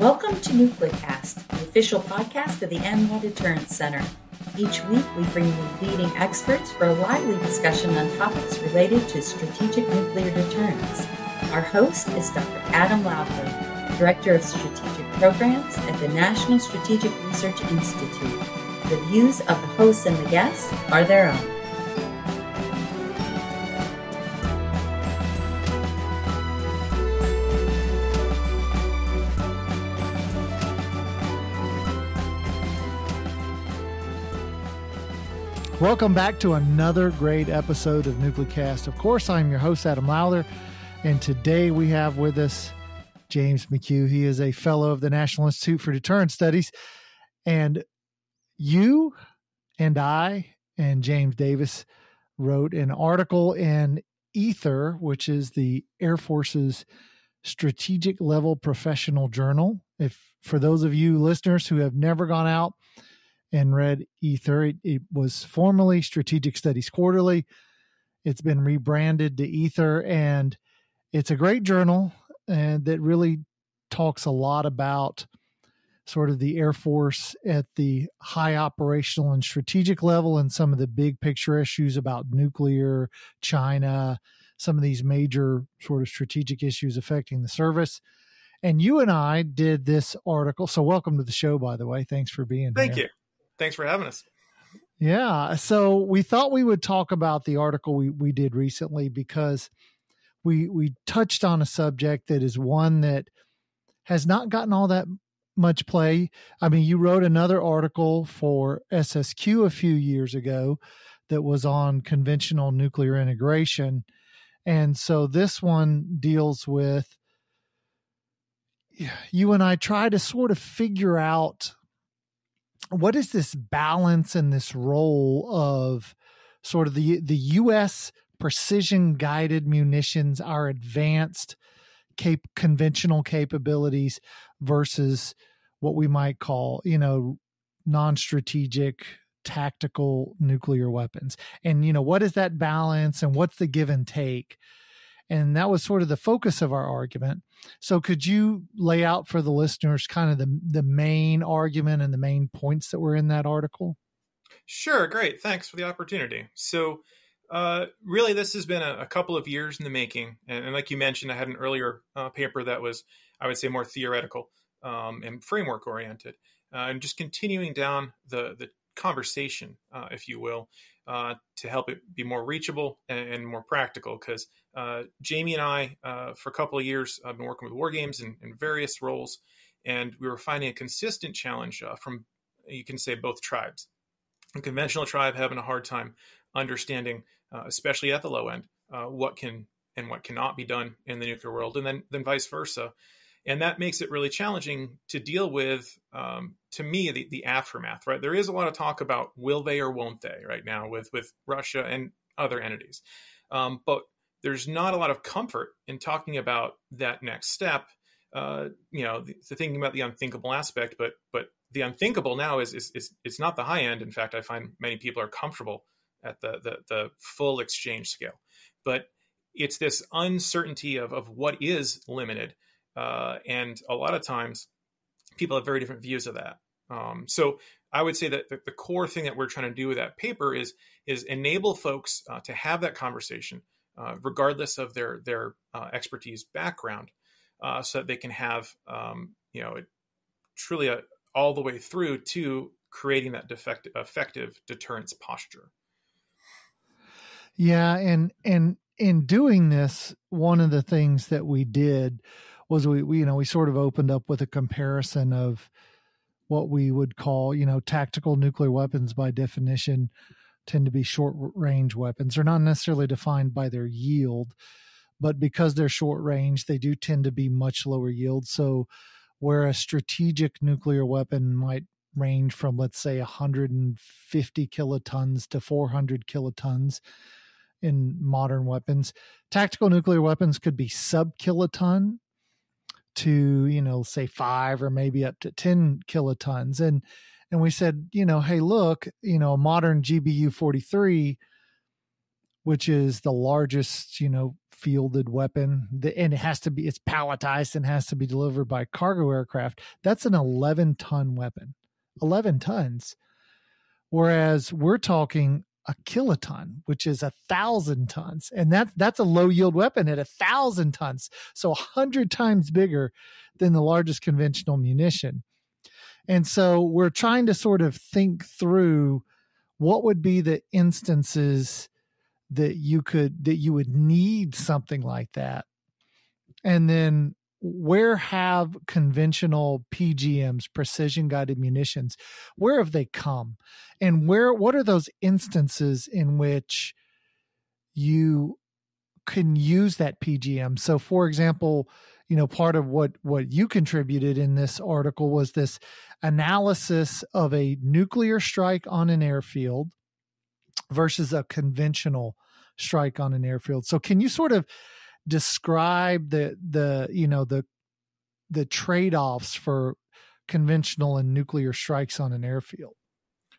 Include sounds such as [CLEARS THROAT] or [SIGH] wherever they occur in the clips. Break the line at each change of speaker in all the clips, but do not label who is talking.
Welcome to NucleCast, the official podcast of the ANWA Deterrence Center. Each week, we bring you leading experts for a lively discussion on topics related to strategic nuclear deterrence. Our host is Dr. Adam Lowther, Director of Strategic Programs at the National Strategic Research Institute. The views of the hosts and the guests are their own.
Welcome back to another great episode of NucleCast. Of course, I'm your host, Adam Lowther, and today we have with us James McCue. He is a fellow of the National Institute for Deterrence Studies. And you and I and James Davis wrote an article in Æther, which is the Air Force's strategic level professional journal. If for those of you listeners who have never gone out and read Æther. It, it, was formerly Strategic Studies Quarterly. It's been rebranded to Æther, and it's a great journal and that really talks a lot about sort of the Air Force at the high operational and strategic level and some of the big picture issues about nuclear, China, some of these major sort of strategic issues affecting the service. And you and I did this article. So, welcome to the show, by the way. Thanks for being
Thank
here.
Thanks for having us.
Yeah. So we thought we would talk about the article we, we did recently because we we touched on a subject that is one that has not gotten all that much play. I mean, you wrote another article for SSQ a few years ago that was on conventional nuclear integration. And so this one deals with you and I try to sort of figure out what is this balance and this role of sort of the the U.S. precision guided munitions, our advanced cap- conventional capabilities versus what we might call, you know, non-strategic tactical nuclear weapons. And you know, what is that balance and what's the give and take? And that was sort of the focus of our argument. So could you lay out for the listeners kind of the the main argument and the main points that were in that article?
Sure, great. Thanks for the opportunity. So uh, really, this has been a, a, couple of years in the making, and, and, like you mentioned, I had an earlier uh, paper that was, I would say, more theoretical um, and framework oriented, uh, and just continuing down the the conversation, uh, if you will, uh, to help it be more reachable and, and more practical. Because uh, Jamie and I, uh, for a couple of years, I've been working with war games in, in various roles, and we were finding a consistent challenge uh, from, you can say, both tribes. A conventional tribe having a hard time understanding, uh, especially at the low end, what can and what cannot be done in the nuclear world, and then then vice versa. And that makes it really challenging to deal with um, to me the, the aftermath right? There is a lot of talk about will they or won't they right now with with russia and other entities. Um, but there's not a lot of comfort in talking about that next step. Uh, you know the, the, thinking about the unthinkable aspect but but the unthinkable now is, is is it's not the high end. In fact i find many people are comfortable at the the, the full exchange scale. But it's this uncertainty of, of what is limited uh, and a lot of times people have very different views of that. Um, so I would say that the, the, core thing that we're trying to do with that paper is is enable folks uh, to have that conversation, uh, regardless of their their uh, expertise background, uh, so that they can have um, you know truly a, all the way through to creating that defect, effective deterrence posture.
Yeah, and and in doing this, one of the things that we did was we, we you know we sort of opened up with a comparison of what we would call you know tactical nuclear weapons by definition tend to be short range weapons. They're not necessarily defined by their yield but because they're short range they do tend to be much lower yield. So where a strategic nuclear weapon might range from let's say 150 kilotons to 400 kilotons in modern weapons tactical nuclear weapons could be sub kiloton to you know say five or maybe up to 10 kilotons. And and we said you know hey look you know a modern gbu 43 which is the largest, you know, fielded weapon, and it has to be it's palletized and has to be delivered by cargo aircraft. That's an 11 ton weapon, 11 tons. Whereas we're talking a kiloton, which is a thousand tons, and that that's a low yield weapon at a thousand tons, so a hundred times bigger than the largest conventional munition. And so we're trying to sort of think through what would be the instances that you could that you would need something like that. And then where have conventional pgms precision guided munitions where have they come? And where what are those instances in which you can use that pgm so for example you know part of what what you contributed in this article was this analysis of a nuclear strike on an airfield versus a conventional strike on an airfield. So can you sort of describe the the you know the the trade-offs for conventional and nuclear strikes on an airfield?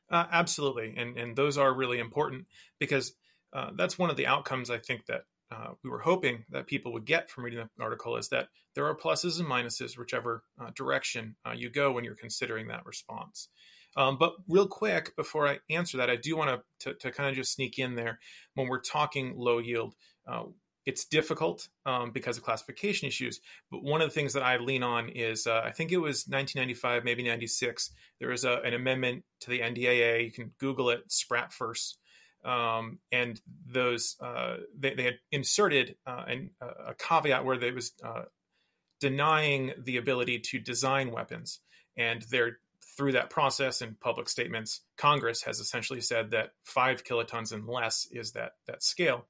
Uh, absolutely, and and those are really important because uh, that's one of the outcomes I think that uh, we were hoping that people would get from reading the article is that there are pluses and minuses whichever uh, direction uh, you go when you're considering that response. Um, but real quick, before I answer that, I do want to, to kind of just sneak in there when we're talking low yield. Uh, it's difficult um, because of classification issues. But one of the things that I lean on is uh, I think it was 1995, maybe 96. There was a, an amendment to the NDAA. You can Google it, Spratt-Furse. Um, and those uh, they, they, had inserted uh, an, a caveat where they was uh, denying the ability to design weapons, and they're through that process and public statements, Congress has essentially said that five kilotons and less is that that scale.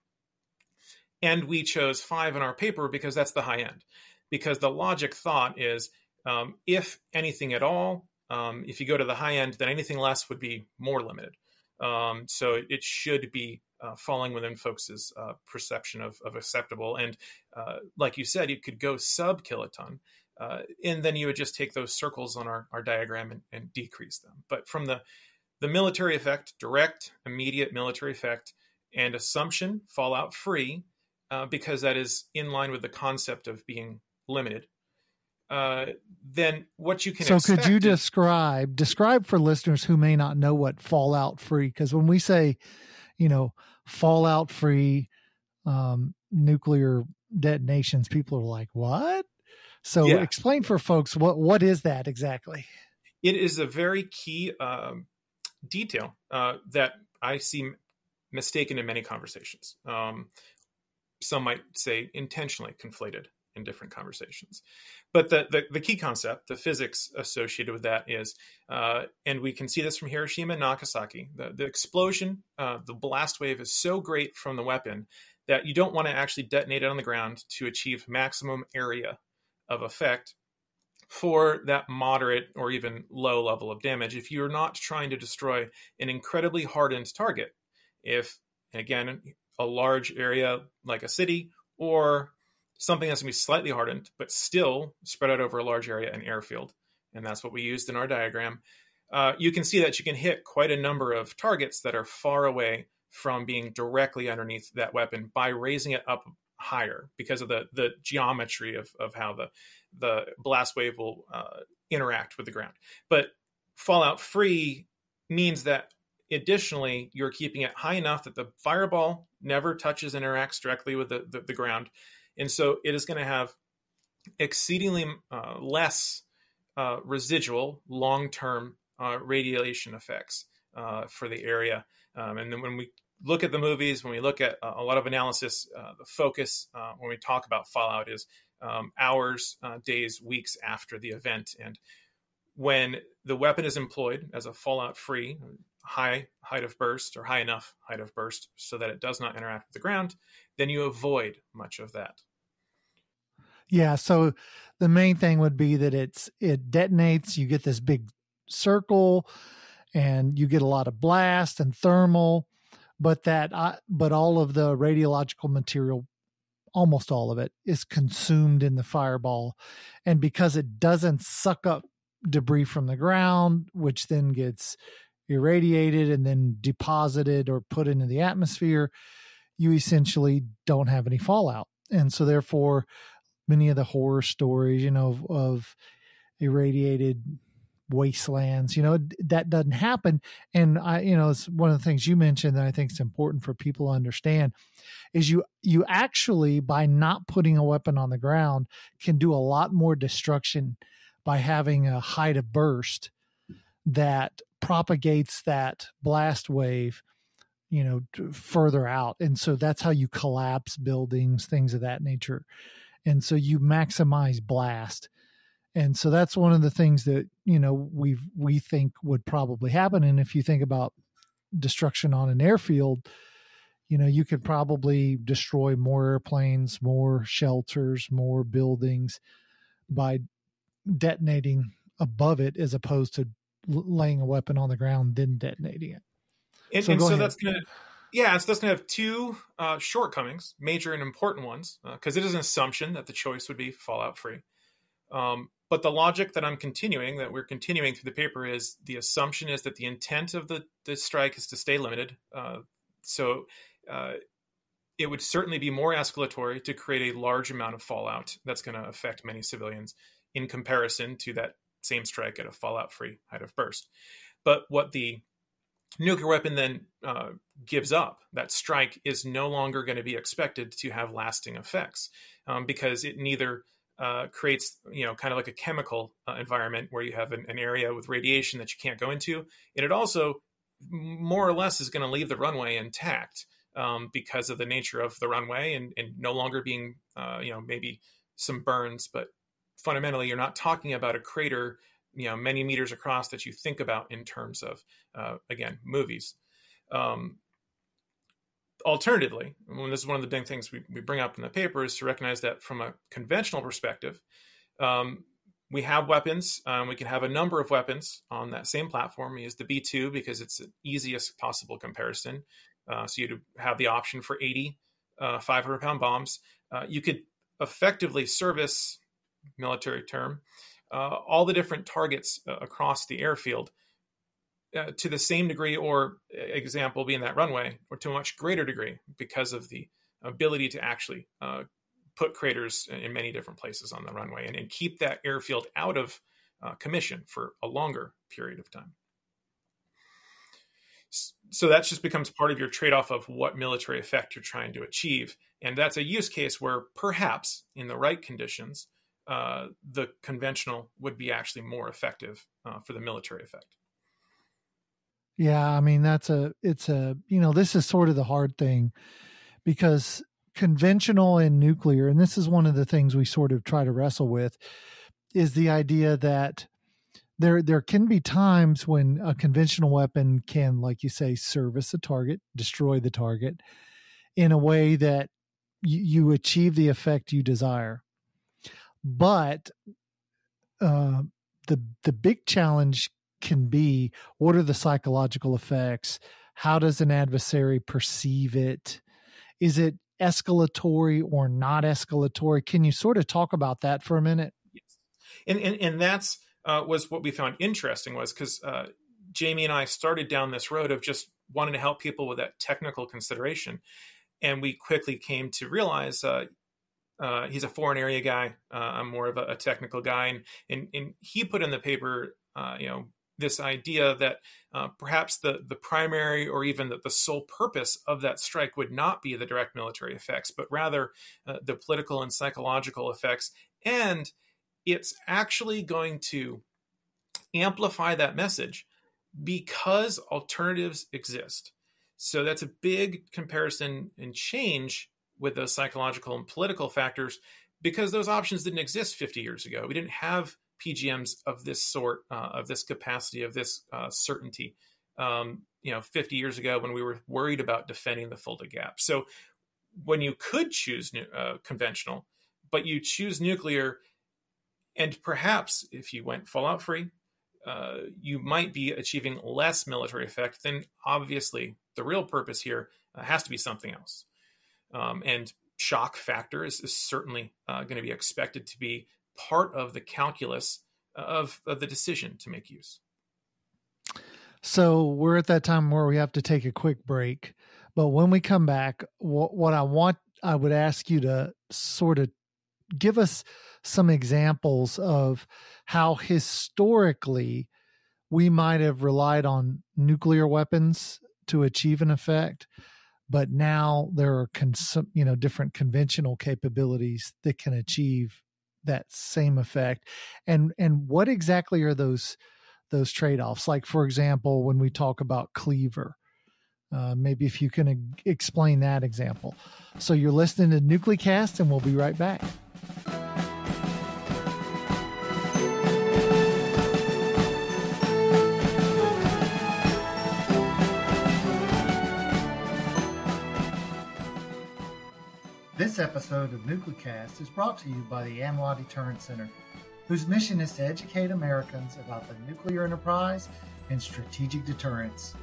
And we chose five in our paper because that's the high end. Because the logic thought is, um, if anything at all, um, if you go to the high end, then anything less would be more limited. Um, so it, it, should be uh, falling within folks' uh, perception of, of, acceptable. And uh, like you said, you could go sub kiloton. Uh, and then you would just take those circles on our, our diagram and, and, decrease them. But from the, the military effect, direct, immediate military effect, and assumption, fallout free, uh, because that is in line with the concept of being limited. Uh, then what you can
so could you describe describe for listeners who may not know what fallout free because when we say you know fallout free um, nuclear detonations people are like what so yeah. explain for folks what what is that exactly?
It is a very key um, detail uh, that I see mistaken in many conversations. Um, some might say intentionally conflated in different conversations. But the, the, the, key concept, the physics associated with that is, uh, and we can see this from Hiroshima and Nagasaki, the, the explosion, uh, the blast wave is so great from the weapon that you don't want to actually detonate it on the ground to achieve maximum area of effect for that moderate or even low level of damage if you're not trying to destroy an incredibly hardened target. If, again, a large area like a city or something that's going to be slightly hardened, but still spread out over a large area, and airfield. And that's what we used in our diagram. Uh, you can see that you can hit quite a number of targets that are far away from being directly underneath that weapon by raising it up higher because of the the geometry of of how the the blast wave will uh, interact with the ground. But fallout free means that additionally you're keeping it high enough that the fireball never touches and interacts directly with the, the, the ground and so it is going to have exceedingly uh, less uh, residual long-term uh, radiation effects uh, for the area um, and then when we look at the movies, when we look at uh, a lot of analysis, uh, the focus when we talk about Fallout is um, hours, days, weeks after the event. And when the weapon is employed as a Fallout free, high height of burst or high enough height of burst so that it does not interact with the ground, then you avoid much of that.
Yeah. So the main thing would be that it's it detonates. You get this big circle, and you get a lot of blast and thermal but that I, but all of the radiological material almost all of it is consumed in the fireball and because it doesn't suck up debris from the ground which then gets irradiated and then deposited or put into the atmosphere you essentially don't have any fallout. And so, therefore, many of the horror stories, you know, of, of irradiated wastelands, you know, that doesn't happen. And I, you know, it's one of the things you mentioned that I think is important for people to understand is you, you actually, by not putting a weapon on the ground, can do a lot more destruction by having a height of burst that propagates that blast wave you know further out and so that's how you collapse buildings things of that nature. And so you maximize blast. And so that's one of the things that you know we we think would probably happen. And if you think about destruction on an airfield you know you could probably destroy more airplanes more shelters more buildings by detonating above it as opposed to laying a weapon on the ground then detonating it.
And so, and so that's gonna yeah so that's gonna have two uh, shortcomings major and important ones because uh, it is an assumption that the choice would be fallout free. Um, but the logic that i'm continuing that we're continuing through the paper is the assumption is that the intent of the, the strike is to stay limited uh, so uh, it would certainly be more escalatory to create a large amount of fallout that's going to affect many civilians in comparison to that same strike at a fallout free height of burst. But what the nuclear weapon then uh, gives up, that strike is no longer going to be expected to have lasting effects um, because it neither uh, creates, you know, kind of like a chemical uh, environment where you have an, an, area with radiation that you can't go into, and it also more or less is going to leave the runway intact um, because of the nature of the runway and, and no longer being, uh, you know, maybe some burns, but fundamentally you're not talking about a crater you know many meters across that you think about in terms of uh, again movies. Um, alternatively and this is one of the big things we, we bring up in the paper is to recognize that from a conventional perspective um, we have weapons um, we can have a number of weapons on that same platform. We use the b2 because it's the easiest possible comparison. Uh, so you have the option for 80 uh, 500 pound bombs. Uh, you could effectively service military term, uh, all the different targets uh, across the airfield uh, to the same degree, or example being that runway, or to a much greater degree because of the ability to actually uh, put craters in many different places on the runway and, and keep that airfield out of uh, commission for a longer period of time. So that just becomes part of your trade-off of what military effect you're trying to achieve. And that's a use case where perhaps in the right conditions uh, the conventional would be actually more effective uh, for the military effect.
Yeah, I mean that's a it's a you know this is sort of the hard thing because conventional and nuclear and this is one of the things we sort of try to wrestle with is the idea that there there can be times when a conventional weapon can like you say service a target, destroy the target in a way that you, you achieve the effect you desire but uh, the the big challenge can be what are the psychological effects? How does an adversary perceive it? Is it escalatory or not escalatory? Can you sort of talk about that for a minute?
Yes, and and and that's uh, was what we found interesting was because uh, Jamie and I started down this road of just wanting to help people with that technical consideration, and we quickly came to realize, uh, uh, he's a foreign area guy. Uh, I'm more of a, a, technical guy, and, and, and he put in the paper, uh, you know, this idea that uh, perhaps the the primary or even the, the sole purpose of that strike would not be the direct military effects, but rather uh, the political and psychological effects, and it's actually going to amplify that message because alternatives exist. So that's a big comparison and change with those psychological and political factors because those options didn't exist 50 years ago. We didn't have PGMs of this sort, uh, of this capacity, of this uh, certainty. Um, you know, 50 years ago when we were worried about defending the Fulda Gap. So when you could choose uh, conventional, but you choose nuclear, and perhaps if you went fallout free, uh, you might be achieving less military effect. Then obviously the real purpose here uh, has to be something else. Um, and shock factor is, is certainly uh, going to be expected to be part of the calculus of, of the decision to make use.
So we're at that time where we have to take a quick break. But when we come back, what, what I want, I would ask you to sort of give us some examples of how historically we might have relied on nuclear weapons to achieve an effect but now there are cons- you know different conventional capabilities that can achieve that same effect. And and what exactly are those those trade-offs? Like for example when we talk about cleaver uh, maybe if you can explain that example. So you're listening to nuclecast and we'll be right back episode of Nuclecast is brought to you by the ANWA Deterrence Center, whose mission is to educate Americans about the nuclear enterprise and strategic deterrence.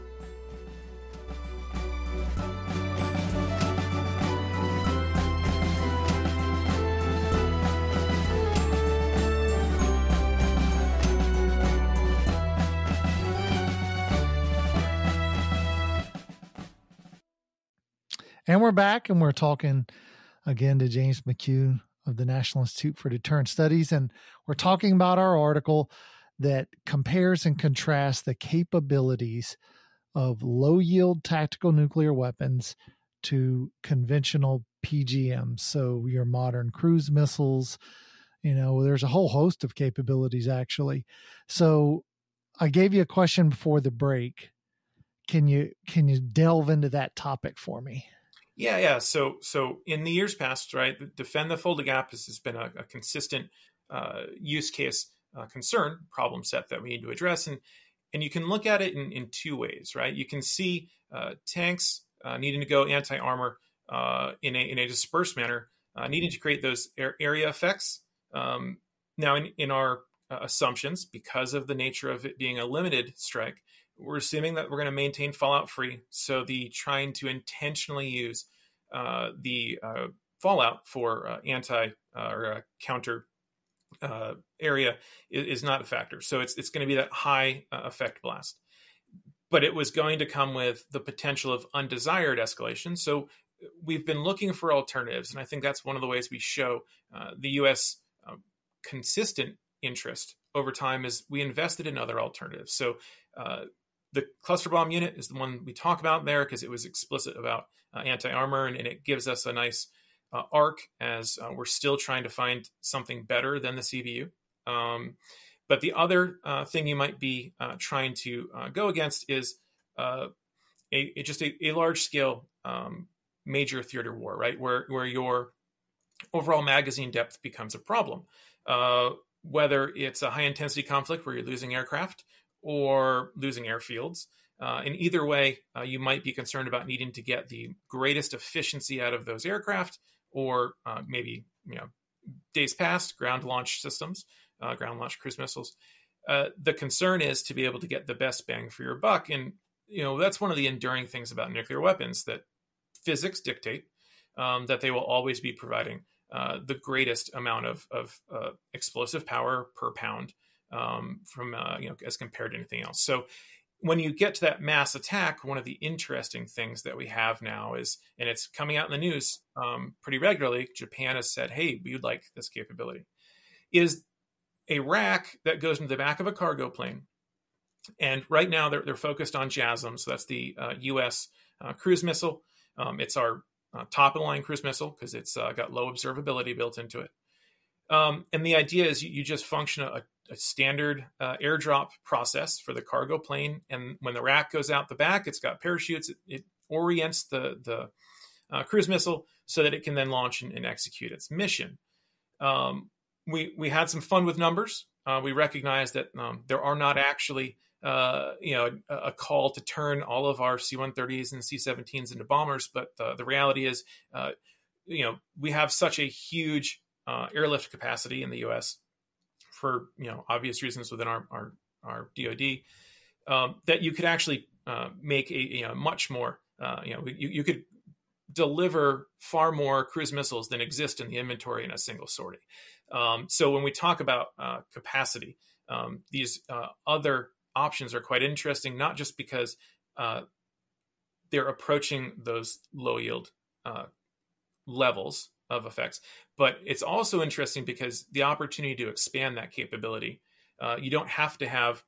And we're back and we're talking again to James McCue of the National Institute for Deterrence Studies. And we're talking about our article that compares and contrasts the capabilities of low yield tactical nuclear weapons to conventional PGMs. So, your modern cruise missiles, you know, there's a whole host of capabilities actually. So, I gave you a question before the break. Can you can you delve into that topic for me?
Yeah, yeah. So, so in the years past, right, defend the Fulda Gap has, has been a, a consistent uh, use case uh, concern problem set that we need to address, and and you can look at it in, in two ways, right? You can see uh, tanks uh, needing to go anti armor uh, in a in a dispersed manner, uh, needing to create those area effects. Um, now, in, in our assumptions, because of the nature of it being a limited strike, we're assuming that we're going to maintain fallout free. So the trying to intentionally use uh, the uh, fallout for uh, anti uh, or uh, counter area is, is, not a factor. So it's it's going to be that high effect blast. But it was going to come with the potential of undesired escalation. So we've been looking for alternatives, and I think that's one of the ways we show the U.S. consistent interest over time is we invested in other alternatives. So uh, the cluster bomb unit is the one we talk about there because it was explicit about uh, anti armor and, and, it gives us a nice uh, arc as uh, we're still trying to find something better than the CBU. Um, but the other uh, thing you might be uh, trying to uh, go against is a, a, just a, a large scale um, major theater war, right? Where where your overall magazine depth becomes a problem. whether it's a high intensity conflict where you're losing aircraft, or losing airfields. Uh, in either way, uh, you might be concerned about needing to get the greatest efficiency out of those aircraft, or uh, maybe you know days past ground launch systems, uh, ground launch cruise missiles. Uh, the concern is to be able to get the best bang for your buck, and you know that's one of the enduring things about nuclear weapons that physics dictate um, that they will always be providing uh, the greatest amount of, of explosive power per pound um, from uh, you know as compared to anything else. So when you get to that mass attack, one of the interesting things that we have now is, and it's coming out in the news um, pretty regularly. Japan has said, "Hey, we'd like this capability." Is a rack that goes into the back of a cargo plane, and right now they're they're focused on JASSM, so that's the uh, U.S. Uh, cruise missile. Um, it's our uh, top of the line cruise missile because it's uh, got low observability built into it. Um, and the idea is you, you just function a, a standard uh, airdrop process for the cargo plane. And when the rack goes out the back, it's got parachutes. It, it orients the the uh, cruise missile so that it can then launch and, and execute its mission. Um, we we had some fun with numbers. Uh, we recognize that um, there are not actually uh, you know a, a, call to turn all of our C-130s and C-17s into bombers, but the reality is, uh, you know, we have such a huge uh, airlift capacity in the U.S for you know obvious reasons within our our, our DoD um, that you could actually uh, make a you know much more uh, you know you, you could deliver far more cruise missiles than exist in the inventory in a single sortie. Um, so when we talk about uh, capacity, um, these uh, other options are quite interesting, not just because uh, they're approaching those low yield uh, levels of effects. But it's also interesting because the opportunity to expand that capability, uh, you don't have to have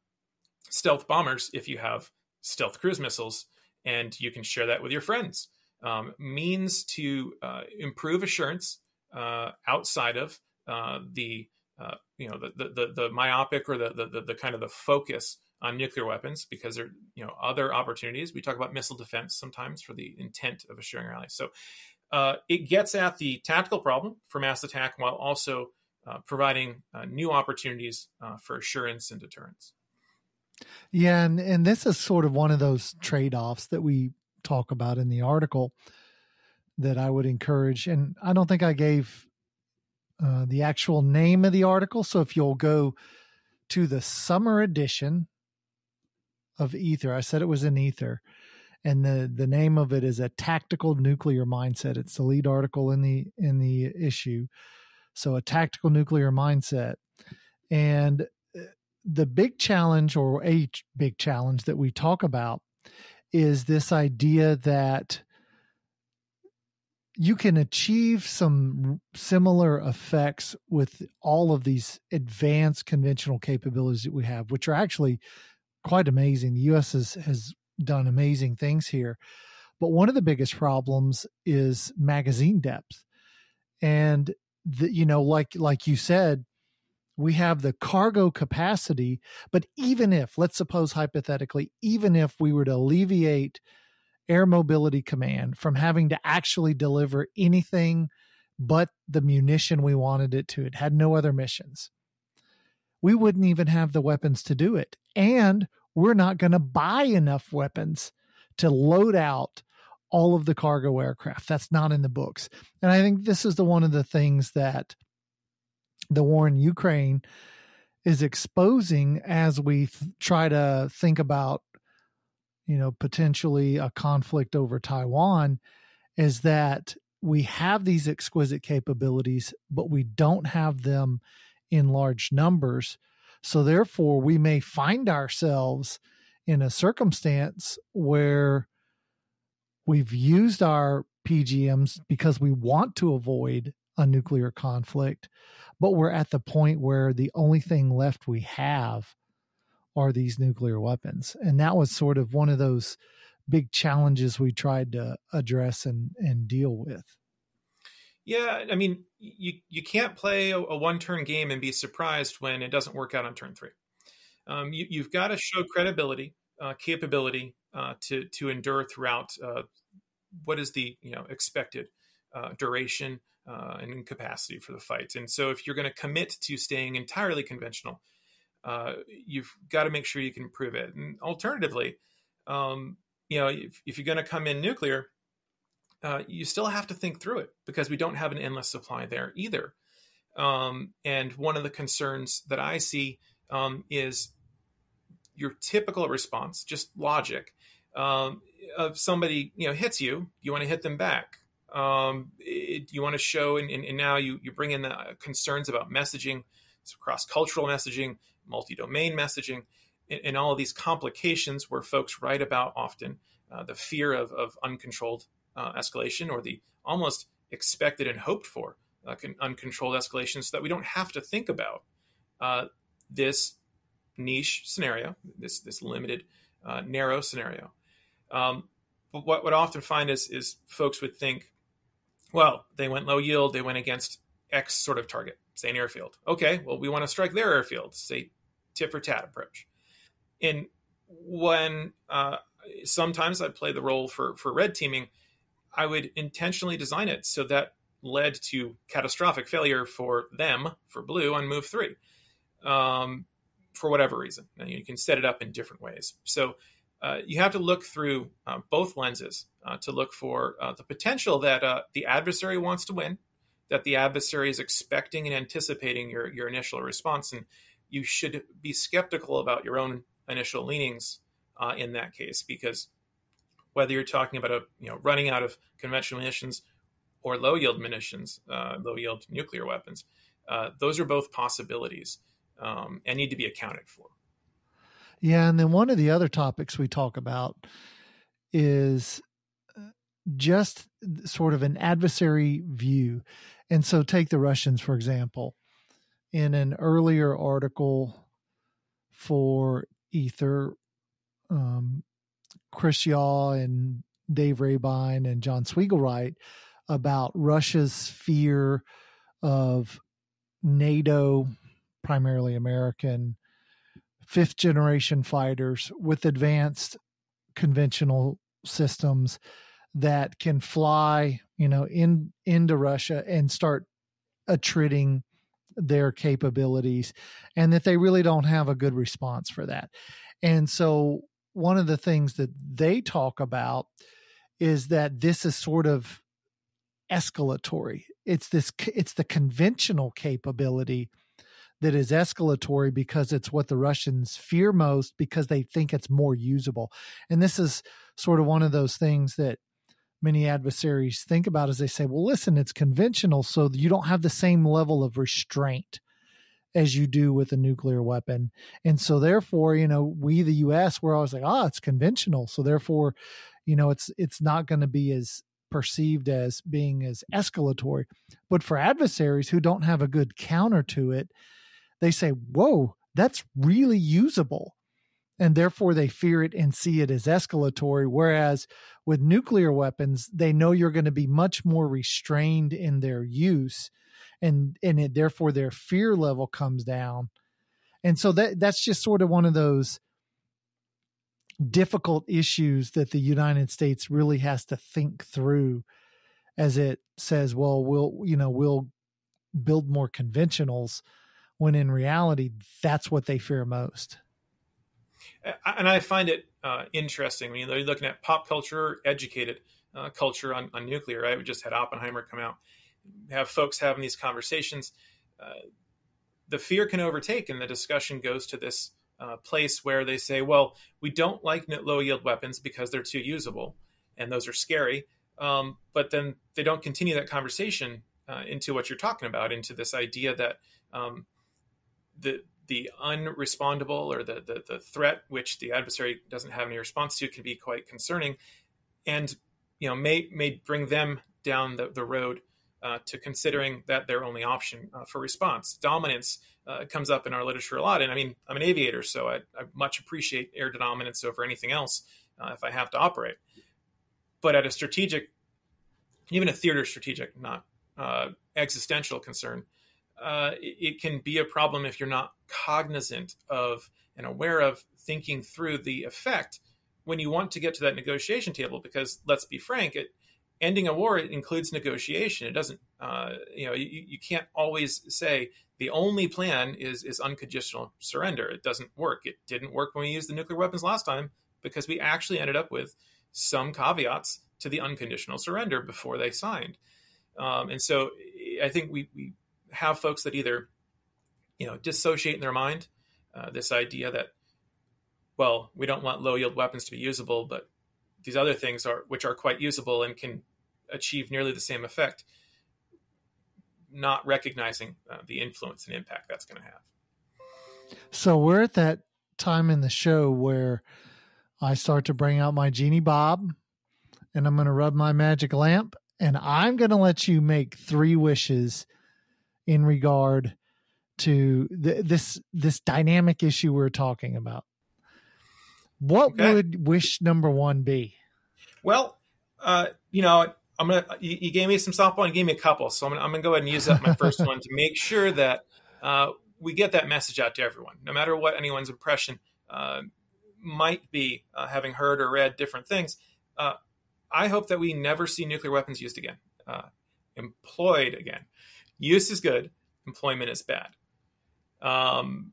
stealth bombers if you have stealth cruise missiles, and you can share that with your friends. Um, means to uh, improve assurance uh, outside of uh, the uh, you know the, the the myopic or the, the the kind of the focus on nuclear weapons because there you know other opportunities. We talk about missile defense sometimes for the intent of assuring our allies. So uh, it gets at the tactical problem for mass attack while also uh, providing uh, new opportunities uh, for assurance and deterrence.
Yeah, and, and this is sort of one of those trade offs that we talk about in the article that I would encourage. And I don't think I gave uh, the actual name of the article. So if you'll go to the summer edition of Æther, I said it was in Æther and the the name of it is a tactical nuclear mindset. It's the lead article in the in the issue. So a tactical nuclear mindset, and uh, the big challenge or a big challenge that we talk about is this idea that you can achieve some similar effects with all of these advanced conventional capabilities that we have, which are actually quite amazing. The U.S. has, has done amazing things here. But one of the biggest problems is magazine depth. And the, you know, like like you said, we have the cargo capacity, but even if, let's suppose hypothetically, even if we were to alleviate Air Mobility Command from having to actually deliver anything but the munition we wanted it to, it had no other missions. We wouldn't even have the weapons to do it. And we're not going to buy enough weapons to load out all of the cargo aircraft. That's not in the books. And I think this is the one of the things that the war in Ukraine is exposing as we th- try to think about you know potentially a conflict over Taiwan is that we have these exquisite capabilities but we don't have them in large numbers so therefore, we may find ourselves in a circumstance where we've used our PGMs because we want to avoid a nuclear conflict, but we're at the point where the only thing left we have are these nuclear weapons. And that was sort of one of those big challenges we tried to address and, and deal with.
Yeah, I mean, you you can't play a, a one turn game and be surprised when it doesn't work out on turn three. Um, you, have got to show credibility, uh, capability uh, to to endure throughout uh, what is the you know expected uh, duration uh, and capacity for the fight. And so, if you're going to commit to staying entirely conventional, uh, you've got to make sure you can prove it. And alternatively, um, you know, if, if you're going to come in nuclear, uh, you still have to think through it because we don't have an endless supply there either. Um, and one of the concerns that I see um, is your typical response, just logic. Um, of somebody you know hits you, you want to hit them back. Um, it, you want to show, and, and, and, now you you bring in the concerns about messaging, cross cultural messaging, multi domain messaging, and, and, all of these complications where folks write about often uh, the fear of, of uncontrolled uh, escalation or the almost expected and hoped for uh, uncontrolled escalation so that we don't have to think about uh, this niche scenario, this, this limited, uh, narrow scenario. Um, but what, what I often find is, is folks would think, well, they went low yield, they went against X sort of target, say an airfield. Okay, well, we want to strike their airfield, say tit for tat approach. And when uh, sometimes I play the role for, for red teaming, I would intentionally design it so that led to catastrophic failure for them, for blue, on move three, um, for whatever reason. And you can set it up in different ways. So uh, you have to look through uh, both lenses uh, to look for uh, the potential that uh, the adversary wants to win, that the adversary is expecting and anticipating your, your initial response. And you should be skeptical about your own initial leanings uh, in that case because whether you're talking about a you know running out of conventional munitions or low yield munitions, uh, low yield nuclear weapons. Uh, those are both possibilities um, and need to be accounted for.
Yeah, and then one of the other topics we talk about is just sort of an adversary view. And so, take the Russians, for example. In an earlier article for Æther, um, Chris Yeaw and Dave Rabine and John Swiegelright about Russia's fear of NATO, primarily American, fifth generation fighters with advanced conventional systems that can fly, you know, in into Russia and start attriting their capabilities and that they really don't have a good response for that. And so one of the things that they talk about is that this is sort of escalatory. It's this it's the conventional capability that is escalatory because it's what the Russians fear most because they think it's more usable. And this is sort of one of those things that many adversaries think about as they say, well, listen, it's conventional, so you don't have the same level of restraint as you do with a nuclear weapon. And so therefore, you know, we the US we're always like, oh, it's conventional. So therefore, you know, it's it's not going to be as perceived as being as escalatory. But for adversaries who don't have a good counter to it, they say, whoa, that's really usable. And therefore, they fear it and see it as escalatory. Whereas with nuclear weapons, they know you're going to be much more restrained in their use, and and it, therefore their fear level comes down. And so that that's just sort of one of those difficult issues that the United States really has to think through as it says, well, we'll you know we'll build more conventionals when in reality that's what they fear most
and i find it uh, interesting. When you're looking at pop culture educated uh, culture on, on nuclear right? We just had oppenheimer come out. Have folks having these conversations. Uh, the fear can overtake and the discussion goes to this uh, place where they say well we don't like low yield weapons because they're too usable and those are scary. Um, but then they don't continue that conversation uh, into what you're talking about into this idea that um, the the unrespondable or the, the, the threat which the adversary doesn't have any response to can be quite concerning, and you know may may bring them down the, the road uh, to considering that their only option uh, for response. Dominance uh, comes up in our literature a lot, and I mean I'm an aviator, so I, I much appreciate air dominance over anything else uh, if I have to operate. But at a strategic, even a theater strategic, not uh, existential concern, uh, it, can be a problem if you're not cognizant of and aware of thinking through the effect when you want to get to that negotiation table. Because let's be frank, it, ending a war includes negotiation. It doesn't, uh, you know, you, you, can't always say the only plan is is unconditional surrender. It doesn't work. It didn't work when we used the nuclear weapons last time because we actually ended up with some caveats to the unconditional surrender before they signed. Um, and so I think we, we have folks that either you know dissociate in their mind uh, this idea that well we don't want low yield weapons to be usable but these other things are which are quite usable and can achieve nearly the same effect not recognizing uh, the influence and impact that's going to have.
So we're at that time in the show where i start to bring out my genie bob and i'm going to rub my magic lamp and i'm going to let you make three wishes in regard to the, this this dynamic issue we're talking about. What okay. would wish number one be?
Well, uh, you know, I'm gonna. You, you, gave me some softball and gave me a couple, so I'm gonna, I'm gonna go ahead and use up my first one to make sure that uh, we get that message out to everyone, no matter what anyone's impression uh, might be, uh, having heard or read different things. Uh, I hope that we never see nuclear weapons used again, uh, employed again. Use is good, employment is bad. Um,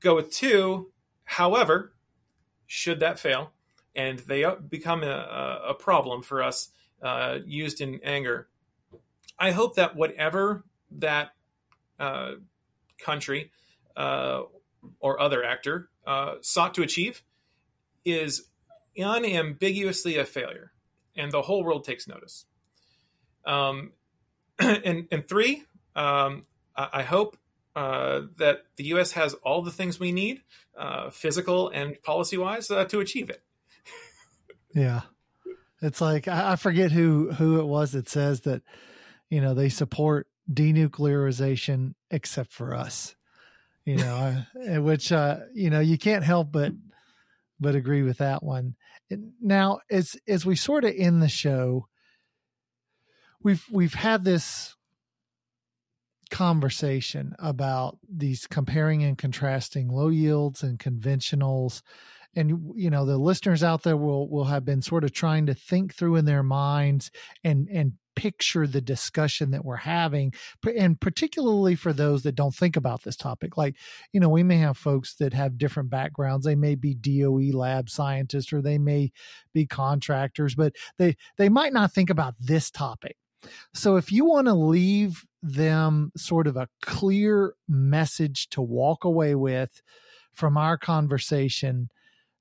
go with two. However, should that fail and they become a, a problem for us uh, used in anger, I hope that whatever that uh, country uh, or other actor uh, sought to achieve is unambiguously a failure and the whole world takes notice. Um, [CLEARS THROAT] and, and three, um, I, I, hope uh, that the U.S. has all the things we need, uh, physical and policy wise, uh, to achieve it.
yeah, It's like I forget who who it was that says that you know they support denuclearization except for us. You know, [LAUGHS] which uh, you know you can't help but but agree with that one. Now, as as we sort of end the show, we've we've had this conversation about these comparing and contrasting low yields and conventionals. And you know the listeners out there will will have been sort of trying to think through in their minds and and picture the discussion that we're having and particularly for those that don't think about this topic. Like you know we may have folks that have different backgrounds. They may be DOE lab scientists or they may be contractors but they they might not think about this topic so if you want to leave them sort of a clear message to walk away with from our conversation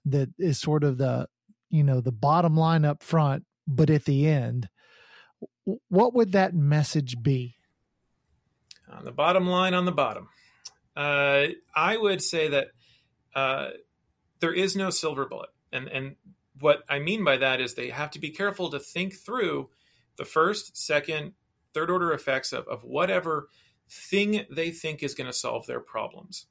that is sort of the you know the bottom line up front but at the end what would that message be?
On the bottom line on the bottom. Uh, i would say that uh, there is no silver bullet. And and what i mean by that is they have to be careful to think through the first second third order effects of, of whatever thing they think is going to solve their problems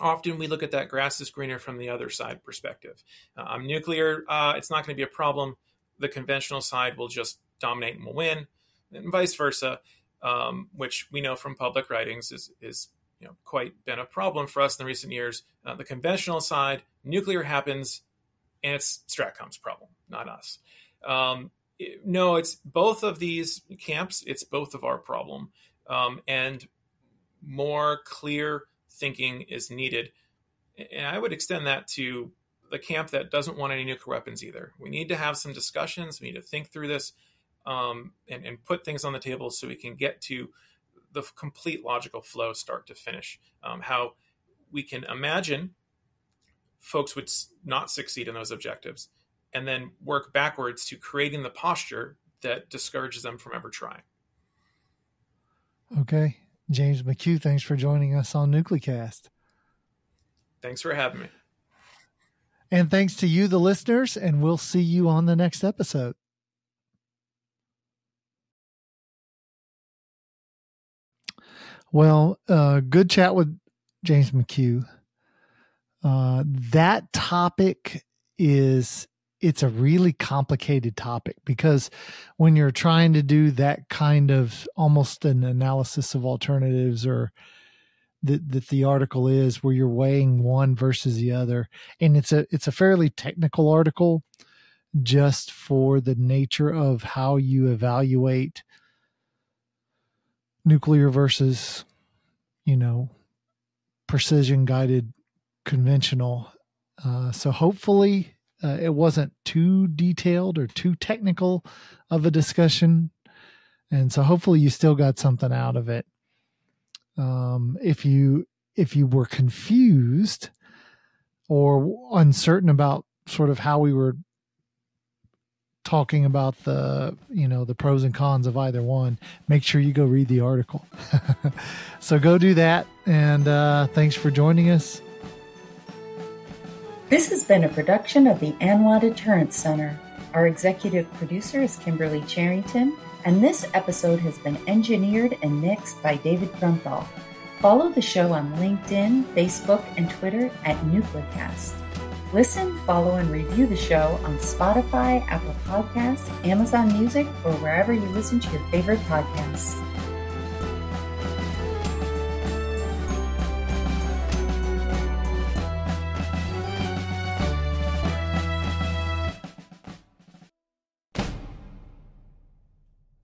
often we look at that grass is greener from the other side perspective. Um, nuclear, uh, it's not going to be a problem. The conventional side will just dominate and will win, and vice versa, um, which we know from public writings is is you know quite been a problem for us in the recent years. Uh, the conventional side, nuclear happens, and it's Stratcom's problem, not us. Um, no, it's both of these camps. It's both of our problem, um, and more clear thinking is needed. And I would extend that to the camp that doesn't want any nuclear weapons either. We need to have some discussions. We need to think through this um, and, and, put things on the table so we can get to the complete logical flow, start to finish. Um, how we can imagine folks would not succeed in those objectives and then work backwards to creating the posture that discourages them from ever trying.
Okay. James McCue, thanks for joining us on NucleCast.
Thanks for having me.
And thanks to you, the listeners, and we'll see you on the next episode. Well, uh, good chat with James McCue. Uh, that topic is it's a really complicated topic because when you're trying to do that kind of almost an analysis of alternatives or that that the article is where you're weighing one versus the other and it's a it's a fairly technical article just for the nature of how you evaluate nuclear versus you know precision guided conventional uh, so hopefully uh, it wasn't too detailed or too technical of a discussion. And so hopefully you still got something out of it. Um, if you if you were confused or uncertain about sort of how we were talking about the you know the pros and cons of either one make sure you go read the article [LAUGHS] so go do that and uh, thanks for joining us
this has been a production of the ANWA Deterrence Center. Our executive producer is Kimberly Charrington, and this episode has been engineered and mixed by David Krumthal. Follow the show on LinkedIn, Facebook, and Twitter at NucleCast. Listen, follow, and review the show on Spotify, Apple Podcasts, Amazon Music, or wherever you listen to your favorite podcasts.